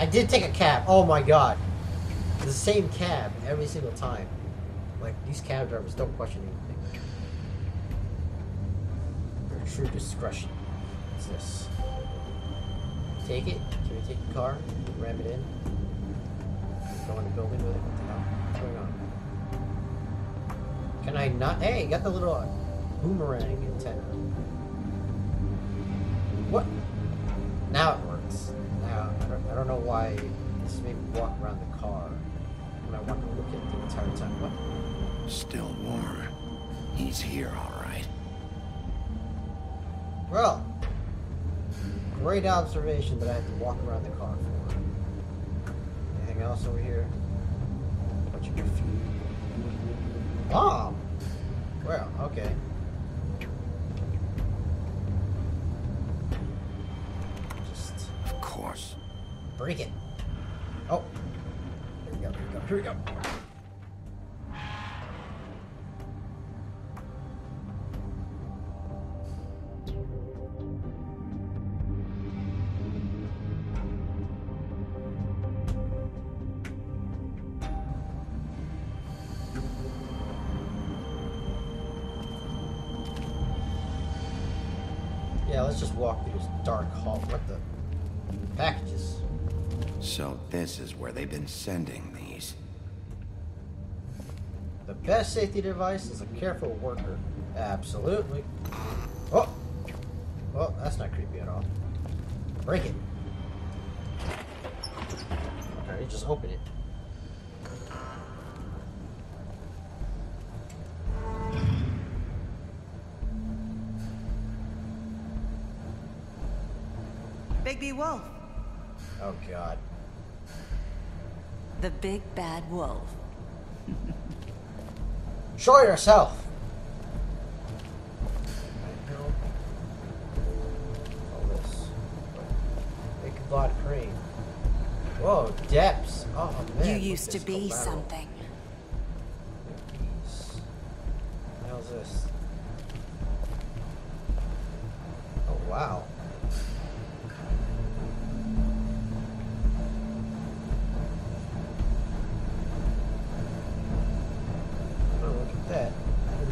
I did take a cab. Oh my god. The same cab every single time. Like, these cab drivers don't question anything. Their true discretion. This? Take it? Can we take the car? Ram it in? Go in the building with it? What the hell? What's going on? Can I not? Hey, got the little uh, boomerang antenna. What? Now, I don't, know why this made me walk around the car when I wanted to look at it the entire time. What? Still warm. He's here, all right. Well, great observation that I had to walk around the car for. Anything else over here? A Bunch of graffiti. Bomb! Well, okay. Just Of course. Break it. Oh. Here we go, here we go, here we go. Yeah, let's just walk through this dark hall. What the? Packages. So this is where they've been sending these. The best safety device is a careful worker. Absolutely. Oh! Well, that's not creepy at all. Break it. Okay, just open it. Bigby Wolf. Oh god. The big bad wolf. Show yourself! This. Ichabod Whoa, depths. Oh man. you used to be collateral. something. Jeez. What the hell's this? Oh wow.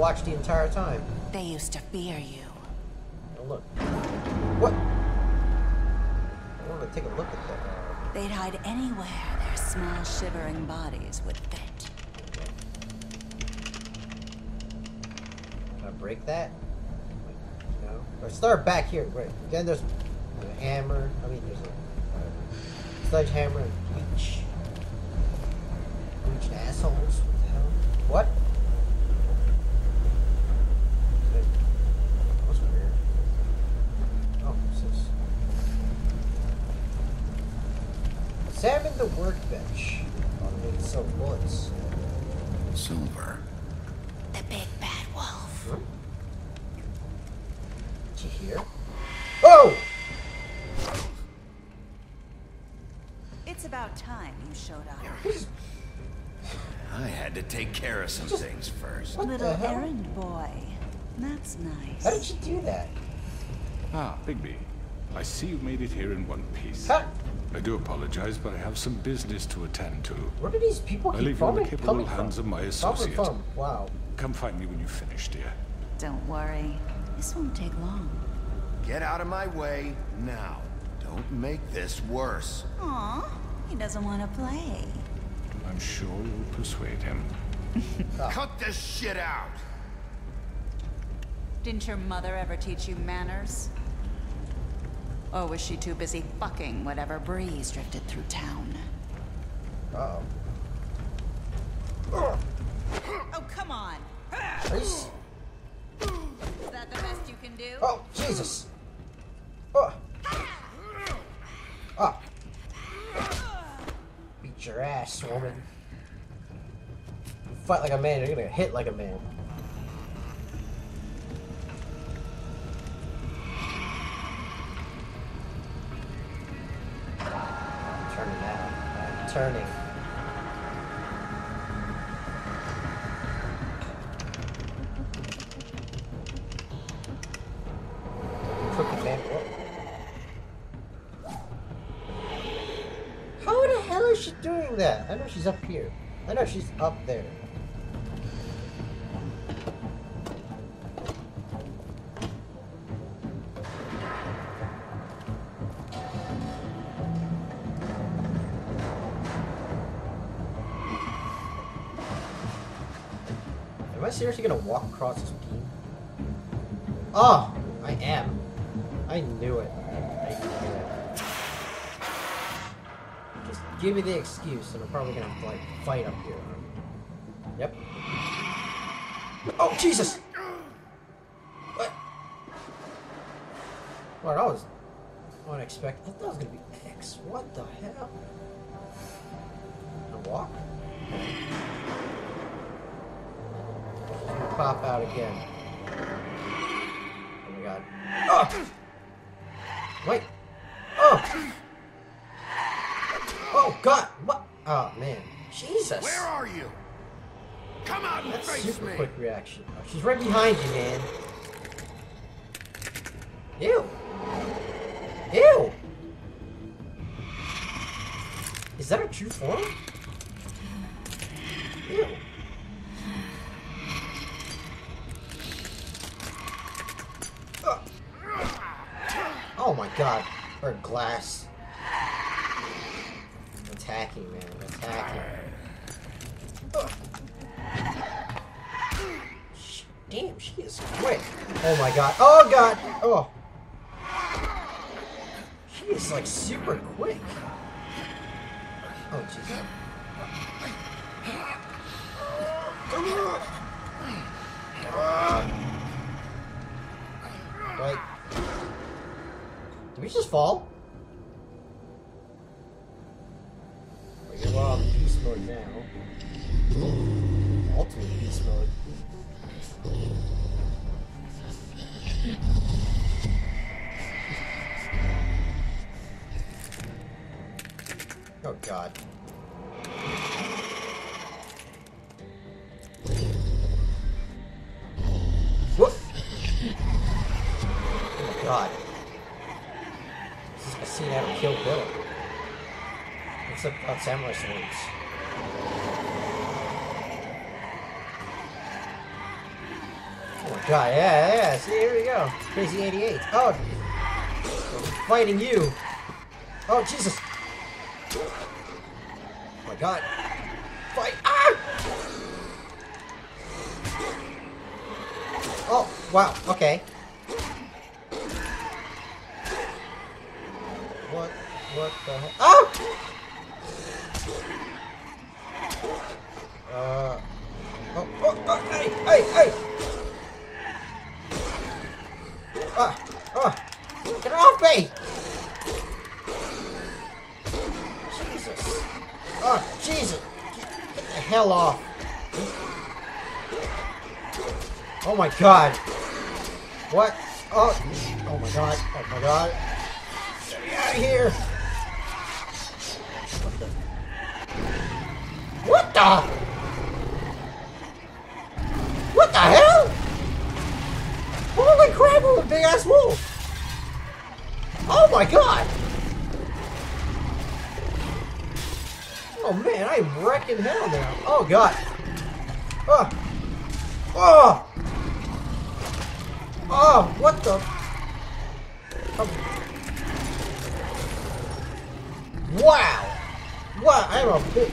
Watch the entire time. They used to fear you. Oh, look. What? I want to take a look at that. They'd hide anywhere their small shivering bodies would fit. Can I break that? No. Or start back here. Right. Then there's a hammer. I mean, there's a uh, sledgehammer and bleach. Bleached assholes. What the hell? What? That was weird. Oh, what's this? Examine the workbench. Automated silk bullets. Silver. The big bad wolf. Did you hear? Oh! It's about time you showed up. I had to take care of some things first. What the Little hell? errand boy. That's nice. How did you do that? Ah, Bigby. I see you made it here in one piece. How, I do apologize, but I have some business to attend to. where do these people I keep leave you in the coming, capable hands from? of my Coming associate. from? Wow. Come find me when you finish, dear. Don't worry. This won't take long. Get out of my way now. Don't make this worse. Aw, he doesn't want to play. I'm sure you'll persuade him. Cut this shit out! Didn't your mother ever teach you manners? Or was she too busy fucking whatever breeze drifted through town? Uh Oh, come on! oh. You s- Is that the best you can do? Oh, Jesus. Oh. Oh. Beat your ass, woman. You fight like a man, you're gonna hit like a man. Turning. Crooked man. she doing that? I know she's up here. I know she's up there. I seriously gonna walk across this beam? Oh, I am. I knew it. I knew it. Just give me the excuse, and I'm probably gonna like fight up here. Yep. Oh Jesus! What? Well, that was unexpected. I thought it was gonna be X. What the hell? Gonna walk? Pop out again. Oh my god. Oh! Wait! Oh! Oh god! What? Oh man. Jesus! Where are you? Come out and That's face super me! quick reaction. Oh, she's right behind you, man. Ew! Ew! Is that a true form? Ew. Ugh. Oh my Or glass. Attacking, man. Attacking. Damn, she is quick. Oh my god. Oh god. Oh. She is like super quick. Oh jeez. Wait. Did we just fall? On beast mode now. Ultimate beast mode. Oh god. Without samurai swords. Oh god, yeah, yeah, see, here we go. Crazy 88. Oh! Fighting you! Oh, Jesus! Oh my god. Fight! Ah! Oh, wow, okay. What, what the hell? Oh! Uh. Oh, oh, oh, hey, hey, hey! Ah, ah! Get off me! Jesus. Oh, Jesus! Get the hell off! Oh my god! What? Oh! Oh my god! Oh my god! Get me out of here! What the? What the hell? Holy crap! I'm a big ass wolf! Oh my god! Oh man, I'm wrecking hell now. Oh god. Oh. Oh. Oh, what the? Oh. Wow. Wow, I'm a big.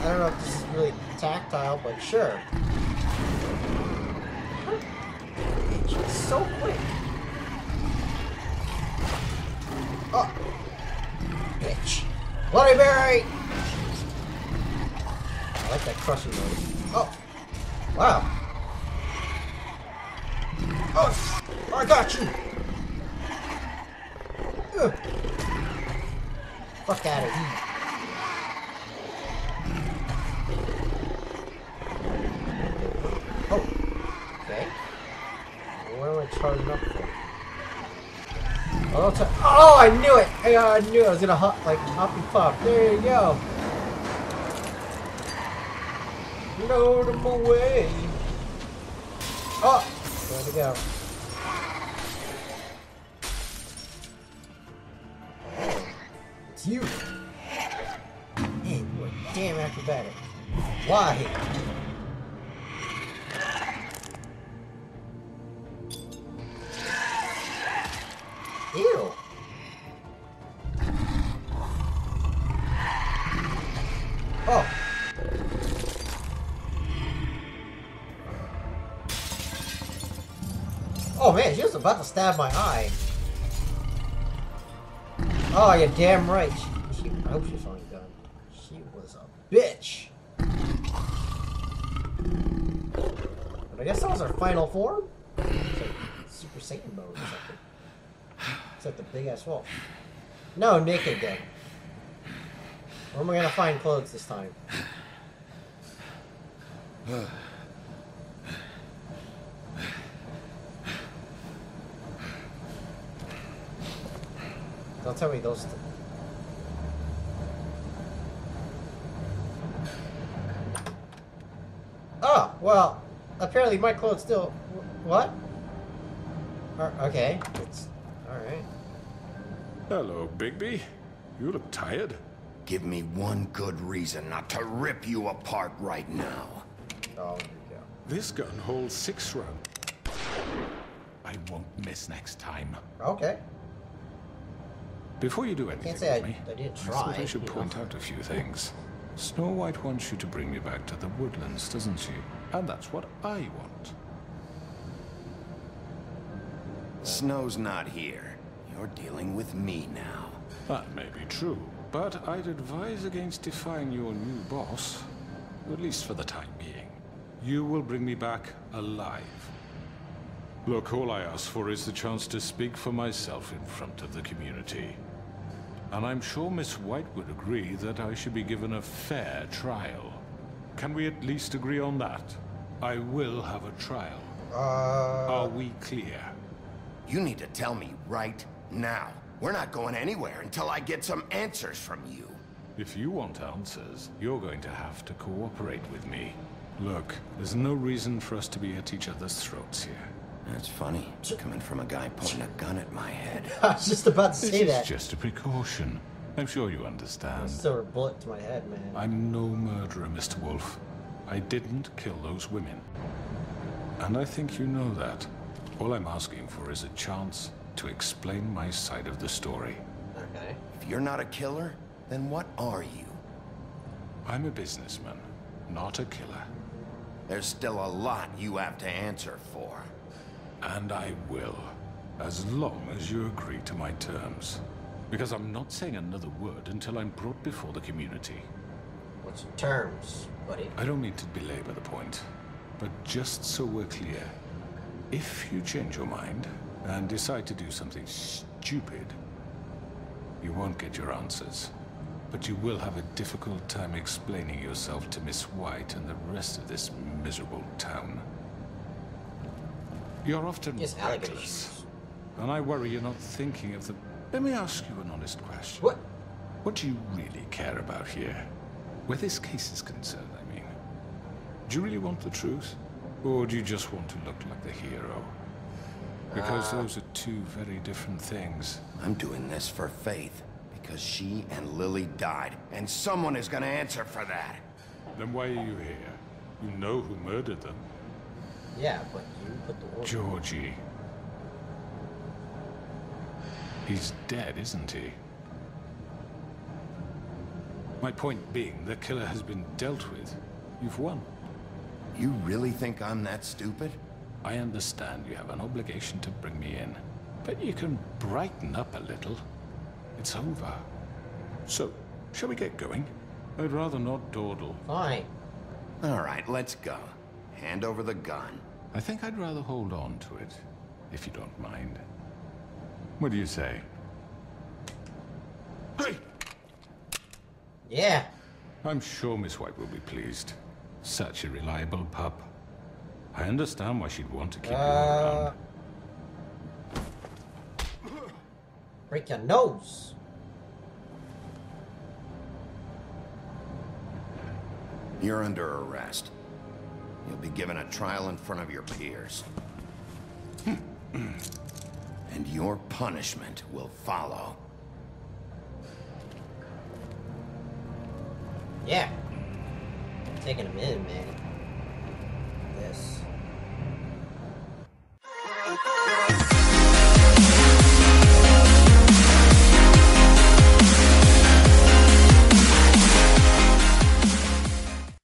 I don't know if this is really tactile, but sure. She's so quick. Oh. Bitch. Bloody Mary! I like that crushing noise. Oh. Wow. Oh. I got you. Ugh. Fuck out of here. Oh. Okay. Oh, oh, I knew it! I, knew I was gonna hop, like, hop and pop. There you go. Load them away. Oh, where'd it go? It's you. Damn acrobatic. Why? About to stab my eye. Oh, you're damn right. She, she, I hope she's only gun. She was a bitch. But I guess that was her final form? It's like Super Saiyan mode or something. It's like the big ass wolf. No, naked then. Where am I gonna find clothes this time? Don't tell me those. Th- oh well, apparently my clothes still. What? Okay, it's all right. Hello, Bigby. You look tired. Give me one good reason not to rip you apart right now. Oh, here we go. This gun holds six rounds. I won't miss next time. Okay. Before you do anything Can't say with I- me, I didn't thought I should you know. point out a few things. Snow White wants you to bring me back to the woodlands, doesn't she? And that's what I want. Snow's not here. You're dealing with me now. That may be true, but I'd advise against defying your new boss, at least for the time being. You will bring me back alive. Look, all I ask for is the chance to speak for myself in front of the community. And I'm sure Miss White would agree that I should be given a fair trial. Can we at least agree on that? I will have a trial. Uh, Are we clear? You need to tell me right now. We're not going anywhere until I get some answers from you. If you want answers, you're going to have to cooperate with me. Look, there's no reason for us to be at each other's throats here. That's funny, It's coming from a guy pointing a gun at my head. I was just about to say is that. It's just a precaution. I'm sure you understand. Still a bullet to my head, man. I'm no murderer, Mr. Wolf. I didn't kill those women. And I think you know that. All I'm asking for is a chance to explain my side of the story. Okay. If you're not a killer, then what are you? I'm a businessman, not a killer. There's still a lot you have to answer for. And I will, as long as you agree to my terms. Because I'm not saying another word until I'm brought before the community. What's your terms, buddy? I don't mean to belabor the point, but just so we're clear, if you change your mind and decide to do something stupid, you won't get your answers. But you will have a difficult time explaining yourself to Miss White and the rest of this miserable town. You're often Yes, reckless, and I worry you're not thinking of the... Let me ask you an honest question. What? What do you really care about here? Where this case is concerned, I mean. Do you really want the truth? Or do you just want to look like the hero? Because uh. those are two very different things. I'm doing this for Faith, because she and Lily died, and someone is gonna answer for that. Then why are you here? You know who murdered them. Yeah, but you put the order. Georgie. He's dead, isn't he? My point being, the killer has been dealt with. You've won. You really think I'm that stupid? I understand you have an obligation to bring me in, but you can brighten up a little. It's over. So, shall we get going? I'd rather not dawdle. Fine. All right, let's go. Hand over the gun. I think I'd rather hold on to it, if you don't mind. What do you say? Hey! Yeah. I'm sure Miss White will be pleased. Such a reliable pup. I understand why she'd want to keep you Uh, around. break your nose. You're under arrest. Be given a trial in front of your peers. and your punishment will follow. Yeah. taking him in, man. This.